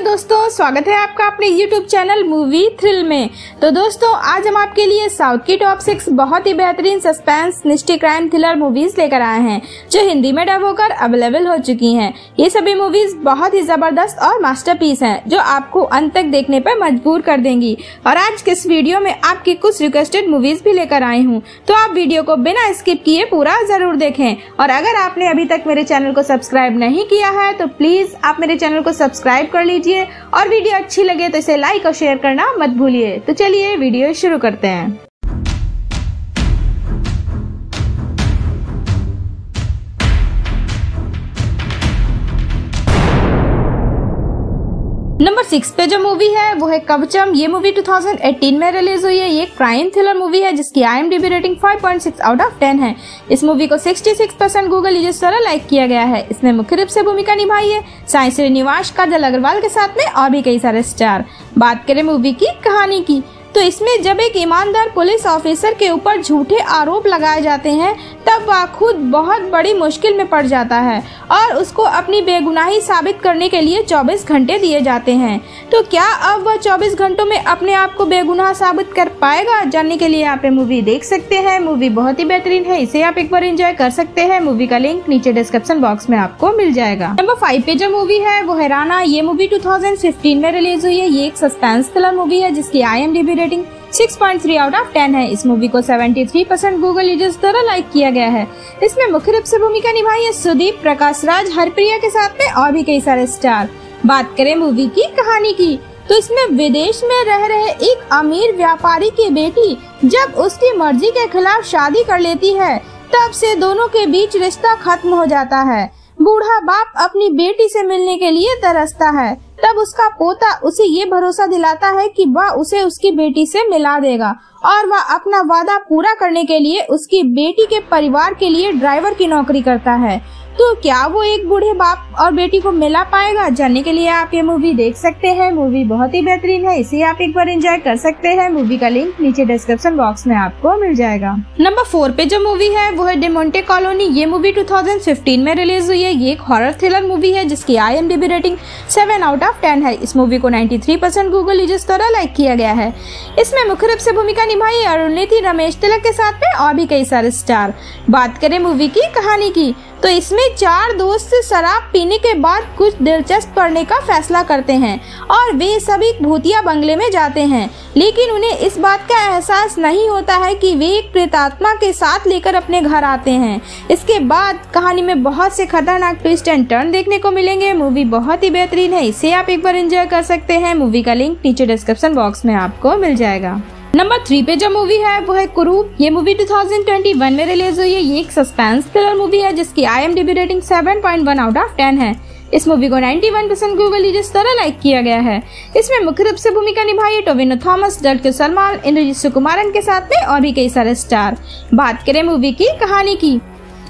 दोस्तों, स्वागत है आपका अपने YouTube चैनल मूवी थ्रिल में। तो दोस्तों, आज हम आपके लिए साउथ की टॉप सिक्स बहुत ही बेहतरीन सस्पेंस निष्ठी क्राइम थ्रिलर मूवीज़ लेकर आए हैं, जो हिंदी में डब होकर अवेलेबल हो चुकी हैं। ये सभी मूवीज़ बहुत ही ज़बरदस्त और मास्टरपीस हैं, जो आपको अंत तक देखने पर मजबूर कर देंगी। और आज के इस वीडियो में आपकी कुछ रिक्वेस्टेड मूवीज़ भी लेकर आई हूँ तो आप वीडियो को बिना स्किप किए पूरा ज़रूर देखें। और अगर आपने अभी तक मेरे चैनल को सब्सक्राइब नहीं किया है तो प्लीज़ आप मेरे चैनल को सब्सक्राइब कर लीजिए। और वीडियो अच्छी लगे तो इसे लाइक और शेयर करना मत भूलिए। तो चलिए वीडियो शुरू करते हैं। नंबर सिक्स पे जो मूवी है, वो है कवचम। ये मूवी 2018 में रिलीज़ हुई है। ये क्राइम थ्रिलर मूवी है, जिसकी आईएमडीबी रेटिंग 5.6 आउट ऑफ़ 10 है। इस मूवी को 66 परसेंट गूगल यूज़र्स द्वारा लाइक किया गया है। इसमें मुख्य रूप से भूमिका निभाई है। साई श्रीनिवास काजल अग्रवाल के साथ में और भी कई सारे स्टार बात करें मूवी की, कहानी की। तो इसमें जब एक ईमानदार पुलिस ऑफिसर के ऊपर झूठे आरोप लगाए जाते हैं, तब वह खुद बहुत बड़ी मुश्किल में पड़ जाता है और उसको अपनी बेगुनाही साबित करने के लिए 24 घंटे दिए जाते हैं। तो क्या अब वह 24 घंटों में अपने आप को बेगुनाह साबित कर पाएगा? जानने के लिए आप मूवी देख सकते हैं। मूवी बहुत ही बेहतरीन है, इसे आप एक बार एंजॉय कर सकते हैं। मूवी का लिंक नीचे डिस्क्रिप्शन बॉक्स में आपको मिल जाएगा। नंबर फाइव पे जो मूवी है, वो है राना ये मूवी टू में रिलीज़ हुई है। ये एक सस्पेंस थ्रिलर मूवी है, जिसकी आईएमडीबी रेटिंग 6.3 आउट ऑफ़ 10 है। इस मूवी को 73 परसेंट गूगल यूज़र्स द्वारा लाइक किया गया है। इसमें मुख्य रूप से भूमिका निभाई है सुदीप, प्रकाश राज, हरप्रिया के साथ में और भी कई सारे स्टार बात करें मूवी की कहानी की तो इसमें विदेश में रह रहे एक अमीर व्यापारी की बेटी जब उसकी मर्ज़ी के खिलाफ शादी कर लेती है, तब से दोनों के बीच रिश्ता खत्म हो जाता है। बूढ़ा बाप अपनी बेटी से मिलने के लिए तरसता है। तब उसका पोता उसे ये भरोसा दिलाता है कि वह उसे उसकी बेटी से मिला देगा और वह अपना वादा पूरा करने के लिए उसकी बेटी के परिवार के लिए ड्राइवर की नौकरी करता है। तो क्या वो एक बूढ़े बाप और बेटी को मिला पाएगा? जानने के लिए आप ये मूवी देख सकते हैं। मूवी बहुत ही बेहतरीन है। इसे आप एक बार एंजॉय कर सकते हैं। मूवी का लिंक नीचे डिस्क्रिप्शन बॉक्स में आपको मिल जाएगा। नंबर फोर पे जो मूवी है, वो है डिमोन्टे कॉलोनी ये मूवी 2015 में रिलीज़ हुई है। ये एक हॉरर थ्रिलर मूवी है, जिसकी I rating seven out of ten है। इस मूवी को नाइन्टी परसेंट गूगल यूज़र्स द्वारा लाइक किया गया है। इसमें मुख्य रूप से भूमिका निभाई अरुणिति रमेश तिलक के साथ में और भी कई सारे स्टार बात करें मूवी की, कहानी की तो इसमें चार दोस्त शराब पीने के बाद कुछ दिलचस्प करने का फैसला करते हैं और वे सभी भूतिया बंगले में जाते हैं। लेकिन उन्हें इस बात का एहसास नहीं होता है कि वे एक प्रेतात्मा के साथ लेकर अपने घर आते हैं। इसके बाद कहानी में बहुत से खतरनाक ट्विस्ट एंड टर्न देखने को मिलेंगे। मूवी बहुत ही बेहतरीन है, इसे आप एक बार एंजॉय कर सकते हैं। मूवी का लिंक नीचे डिस्क्रिप्शन बॉक्स में आपको मिल जाएगा। नंबर थ्री पे जो मूवी है, वो है कुरूप ये मूवी 2021 में रिलीज़ हुई है। ये एक सस्पेंस थ्रिलर मूवी है, जिसकी I M rating 7.1 out of 10 है। इस मूवी को 91 परसेंट गूगल यूज़र्स द्वारा लाइक किया गया है। इसमें मुख्य रूप से भूमिका निभाई है टोविनो थॉमस डल्टो सलमान, इंद्रजीत सुकुमारन के साथ में और भी कई सारे स्टार बात करें मूवी की, कहानी की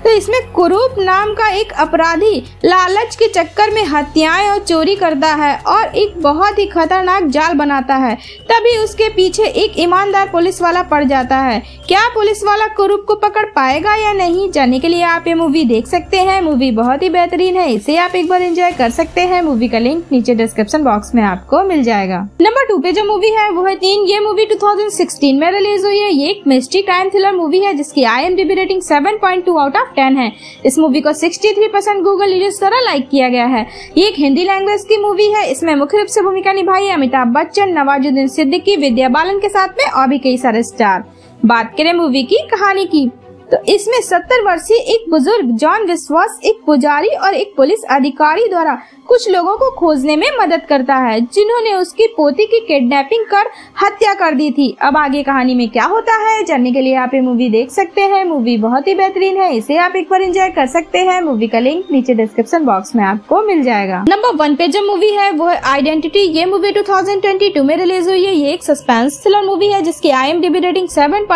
तो इसमें कुरूप नाम का एक अपराधी लालच के चक्कर में हत्याएँ और चोरी करता है और एक बहुत ही खतरनाक जाल बनाता है। तभी उसके पीछे एक ईमानदार पुलिस वाला पड़ जाता है। क्या पुलिस वाला कुरूप को पकड़ पाएगा या नहीं जाने के लिए आप ये मूवी देख सकते हैं। मूवी बहुत ही बेहतरीन है, इसे आप एक बार एंजॉय कर सकते हैं। मूवी का लिंक नीचे डिस्क्रिप्शन बॉक्स में आपको मिल जाएगा। नंबर टू पे जो मूवी है, वो है तीन। ये मूवी टू में रिलीज़ हुई है। ये एक मिस्ट्री क्राइम थ्रिलर मूवी है, जिसकी I rating seven out of ten है। इस मूवी को 63 परसेंट गूगल यूज़र्स द्वारा लाइक किया गया है। ये एक हिंदी लैंग्वेज की मूवी है। इसमें मुख्य रूप से भूमिका निभाई है अमिताभ बच्चन, नवाजुद्दीन सिद्दीकी, विद्या बालन के साथ में और भी कई सारे स्टार बात करें मूवी की, कहानी की। तो इसमें सत्तर वर्षीय एक बुज़ुर्ग, जॉन विश्वास, एक पुजारी और एक पुलिस अधिकारी द्वारा कुछ लोगों को खोजने में मदद करता है, जिन्होंने उसकी पोती की किडनैपिंग कर हत्या कर दी थी। अब आगे कहानी में क्या होता है, जानने के लिए आप ये मूवी देख सकते हैं। मूवी बहुत ही बेहतरीन है, इसे आप एक बार एंजॉय कर सकते हैं। मूवी का लिंक नीचे डिस्क्रिप्शन बॉक्स में आपको मिल जाएगा। नंबर वन पे जो मूवी है, वो है आइडेंटिटी ये मूवी टू में रिलीज़ हुई है। ये एक सस्पेंस थ्रिलर मूवी है, जिसकी I rating seven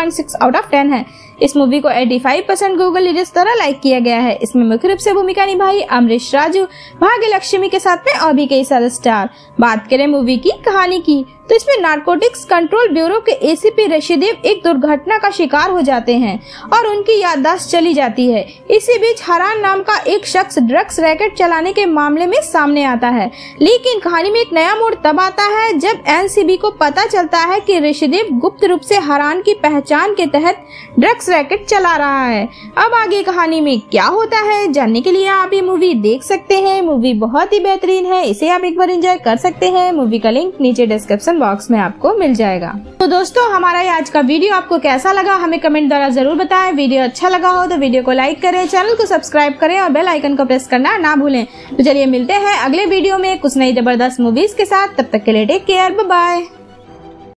out of ten है। इस मूवी को 85 परसेंट गूगल द्वारा लाइक किया गया है। इसमें मुख्य रूप से भूमिका निभाई अमरीश राजू भाग्य लक्ष्मी के साथ में और भी कई सारे स्टार बात करें मूवी की कहानी की तो इसमें नार्कोटिक्स कंट्रोल ब्यूरो के एसीपी रशीदेव एक दुर्घटना का शिकार हो जाते हैं और उनकी याददाश्त चली जाती है। इसी बीच हरान नाम का एक शख्स ड्रग्स रैकेट चलाने के मामले में सामने आता है। लेकिन कहानी में एक नया मोड़ तब आता है जब एनसीबी को पता चलता है कि ऋषिदेव गुप्त रूप से हरान की पहचान के तहत ड्रग्स रैकेट चला रहा है। अब आगे कहानी में क्या होता है, जानने के लिए आप ये मूवी देख सकते हैं। मूवी बहुत ही बेहतरीन है, इसे आप एक बार एंजॉय कर सकते हैं। मूवी का लिंक नीचे डिस्क्रिप्शन बॉक्स में आपको मिल जाएगा। तो दोस्तों, हमारा ये आज का वीडियो आपको कैसा लगा, हमें कमेंट द्वारा ज़रूर बताएँ। वीडियो अच्छा लगा हो तो वीडियो को लाइक करें चैनल को सब्सक्राइब करें और बेल आइकन को प्रेस करना ना भूलें। तो चलिए मिलते हैं अगले वीडियो में कुछ नई ज़बरदस्त मूवीज़ के साथ। तब तक के लिए टेक केयर बाय